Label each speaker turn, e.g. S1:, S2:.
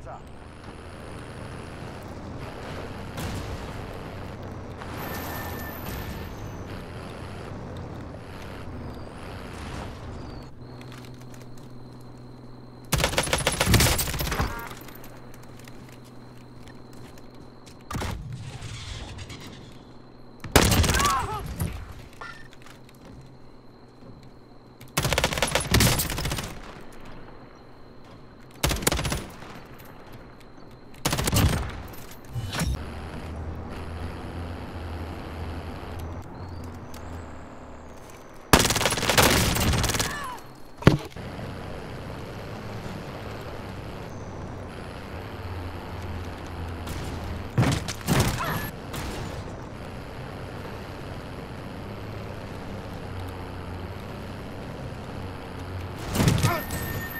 S1: Heads up. Excellent.